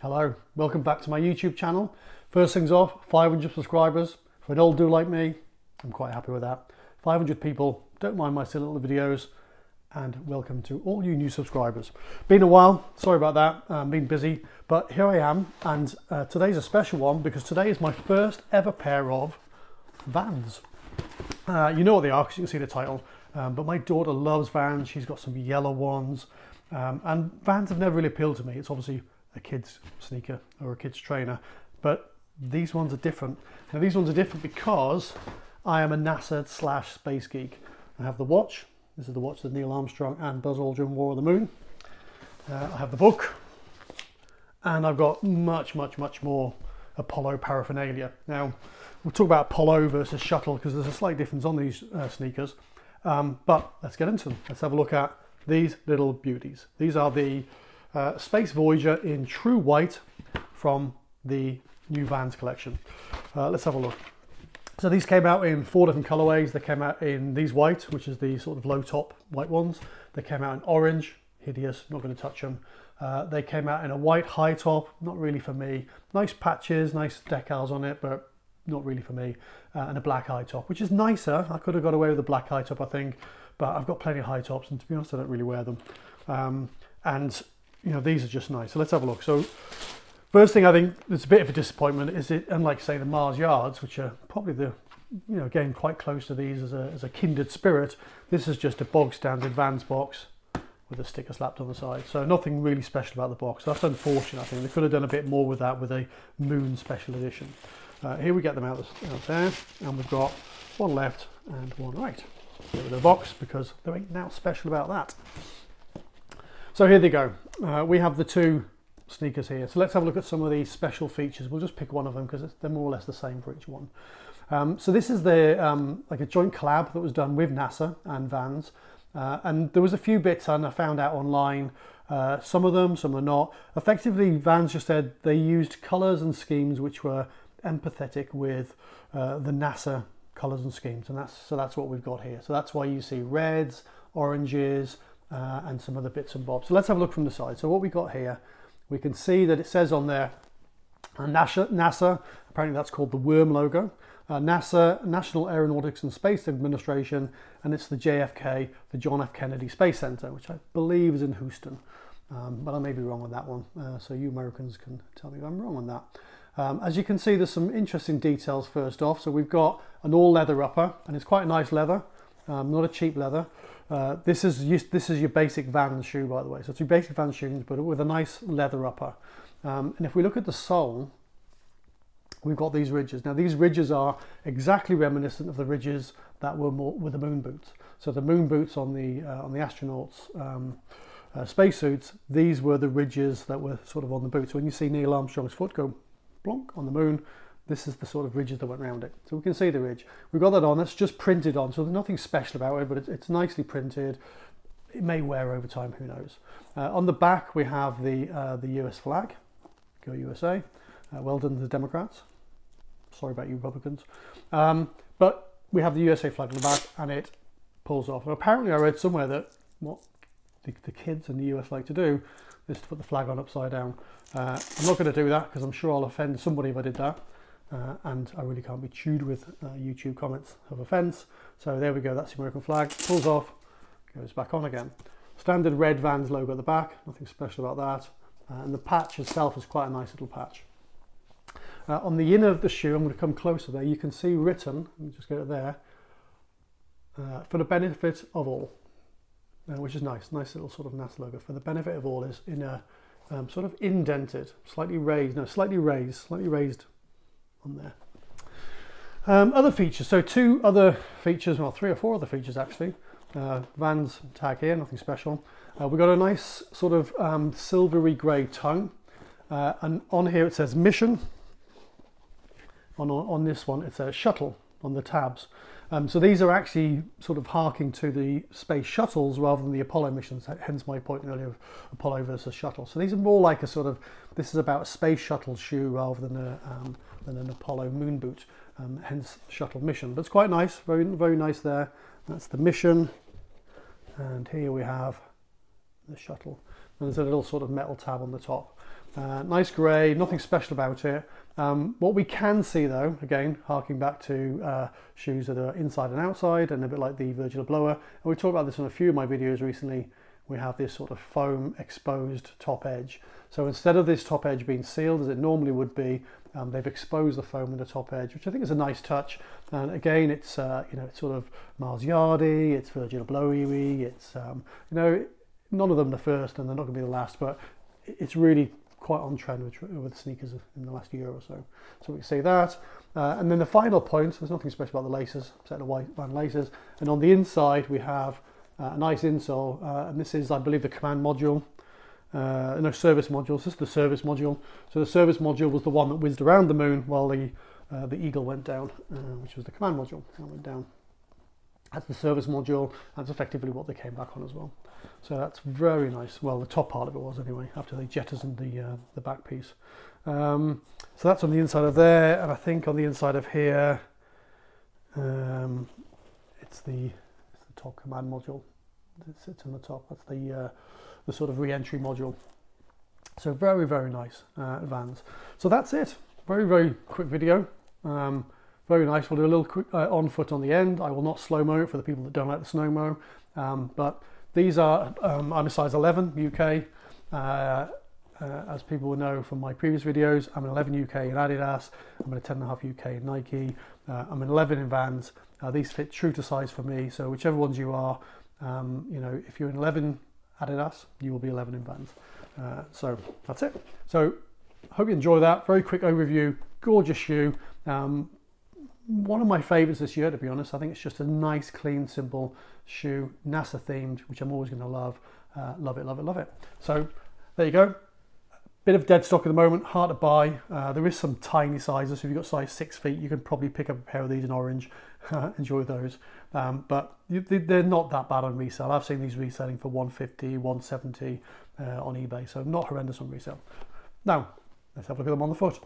Hello, welcome back to my YouTube channel. First things off, 500 subscribers. For an old do like me, I'm quite happy with that. 500 people, don't mind my silly little videos, and welcome to all you new subscribers. Been a while, sorry about that, I'm been busy, but here I am, and uh, today's a special one because today is my first ever pair of Vans. Uh, you know what they are because you can see the title, um, but my daughter loves Vans, she's got some yellow ones, um, and Vans have never really appealed to me. It's obviously a kid's sneaker or a kid's trainer, but these ones are different. Now these ones are different because I am a NASA slash space geek. I have the watch. This is the watch that Neil Armstrong and Buzz Aldrin wore on the moon. Uh, I have the book, and I've got much, much, much more Apollo paraphernalia. Now, we'll talk about Apollo versus shuttle because there's a slight difference on these uh, sneakers. Um, but let's get into them. Let's have a look at these little beauties. These are the uh, Space Voyager in true white from the new Vans collection. Uh, let's have a look. So these came out in four different colorways. They came out in these white, which is the sort of low top white ones. They came out in orange, hideous, not going to touch them. Uh, they came out in a white high top, not really for me. Nice patches, nice decals on it, but not really for me. Uh, and a black high top, which is nicer. I could have got away with a black high top, I think, but I've got plenty of high tops, and to be honest, I don't really wear them. Um, and you know, these are just nice. So let's have a look. So first thing I think that's a bit of a disappointment is it, unlike say the Mars Yards, which are probably the, you know, again quite close to these as a, as a kindred spirit, this is just a bog standard Vans box with a sticker slapped on the side. So nothing really special about the box. That's unfortunate, I think. They could have done a bit more with that with a Moon Special Edition. Uh, here we get them out, out there, and we've got one left and one right. Get rid of the box because there ain't now special about that. So here they go. Uh, we have the two sneakers here. So let's have a look at some of these special features. We'll just pick one of them because they're more or less the same for each one. Um, so this is the um, like a joint collab that was done with NASA and Vans. Uh, and there was a few bits and I found out online, uh, some of them, some are not. Effectively, Vans just said they used colours and schemes which were empathetic with uh, the NASA colours and schemes. And that's so that's what we've got here. So that's why you see reds, oranges, uh, and some other bits and bobs. So let's have a look from the side. So what we got here, we can see that it says on there, uh, NASA, NASA, apparently that's called the worm logo, uh, NASA, National Aeronautics and Space Administration, and it's the JFK, the John F. Kennedy Space Center, which I believe is in Houston. Um, but I may be wrong on that one, uh, so you Americans can tell me if I'm wrong on that. Um, as you can see, there's some interesting details first off. So we've got an all leather upper, and it's quite a nice leather, um, not a cheap leather. Uh, this is this is your basic Vans shoe, by the way. So it's your basic Vans shoes, but with a nice leather upper. Um, and if we look at the sole, we've got these ridges. Now these ridges are exactly reminiscent of the ridges that were more with the moon boots. So the moon boots on the uh, on the astronauts um, uh, spacesuits, these were the ridges that were sort of on the boots. When you see Neil Armstrong's foot go blonk on the moon, this is the sort of ridges that went around it. So we can see the ridge. We've got that on, that's just printed on, so there's nothing special about it, but it's, it's nicely printed. It may wear over time, who knows. Uh, on the back, we have the, uh, the US flag, go USA. Uh, well done to the Democrats. Sorry about you Republicans. Um, but we have the USA flag on the back and it pulls off. Apparently I read somewhere that what the, the kids in the US like to do is to put the flag on upside down. Uh, I'm not going to do that because I'm sure I'll offend somebody if I did that uh, and I really can't be chewed with uh, YouTube comments of offence. So there we go, that's the American flag, pulls off, goes back on again. Standard red Vans logo at the back, nothing special about that. Uh, and the patch itself is quite a nice little patch. Uh, on the inner of the shoe, I'm going to come closer there, you can see written, let me just get it there, uh, for the benefit of all, uh, which is nice, nice little sort of NASA logo. For the benefit of all is in a um, sort of indented, slightly raised, no, slightly raised, slightly raised on there. Um, other features, so two other features, well three or four other features actually. Uh, Vans tag here, nothing special. Uh, we've got a nice sort of um, silvery grey tongue uh, and on here it says mission. On, on this one it says shuttle on the tabs. Um, so these are actually sort of harking to the space shuttles rather than the Apollo missions, hence my point earlier of Apollo versus shuttle. So these are more like a sort of, this is about a space shuttle shoe rather than a, um, than an Apollo moon boot, um, hence shuttle mission. But it's quite nice, very, very nice there. That's the mission. And here we have the shuttle. And there's a little sort of metal tab on the top. Uh, nice grey, nothing special about it. Um, what we can see though, again, harking back to uh, shoes that are inside and outside and a bit like the Virgil Abloh, and we talked about this in a few of my videos recently, we have this sort of foam exposed top edge. So instead of this top edge being sealed as it normally would be, um, they've exposed the foam in the top edge, which I think is a nice touch. And again, it's uh, you know it's sort of Mars Yardy, it's Virgil Abloh it's um, you know none of them the first, and they're not going to be the last, but it's really quite on trend with, with sneakers in the last year or so. So we can see that. Uh, and then the final point, there's nothing special about the laces, set of white band laces. And on the inside, we have a nice insole, uh, and this is, I believe, the command module. Uh, no service module. This is the service module. So the service module was the one that whizzed around the moon while the uh, the Eagle went down, uh, which was the command module that went down. That's the service module. That's effectively what they came back on as well. So that's very nice. Well, the top part of it was anyway, after they jettisoned the uh, the back piece. Um, so that's on the inside of there, and I think on the inside of here, um, it's the top command module that sits on the top. That's the uh, the sort of re-entry module. So very very nice uh, Vans. So that's it. Very very quick video. Um, very nice. We'll do a little quick uh, on foot on the end. I will not slow mo for the people that don't like the slow mo, um, but these are, um, I'm a size 11 UK. Uh, uh, as people will know from my previous videos, I'm an 11 UK in Adidas, I'm an 10.5 UK in Nike, uh, I'm an 11 in Vans. Uh, these fit true to size for me, so whichever ones you are, um, you know, if you're an 11 Adidas, you will be 11 in Vans. Uh, so that's it. So hope you enjoy that. Very quick overview, gorgeous shoe. Um, one of my favorites this year, to be honest. I think it's just a nice, clean, simple shoe, NASA themed, which I'm always going to love. Uh, love it, love it, love it. So there you go. Bit of dead stock at the moment, hard to buy. Uh, there is some tiny sizes. So if you've got size six feet, you can probably pick up a pair of these in orange. Enjoy those. Um, but they're not that bad on resale. I've seen these reselling for 150, 170 uh, on eBay. So not horrendous on resale. Now, let's have a look at them on the foot.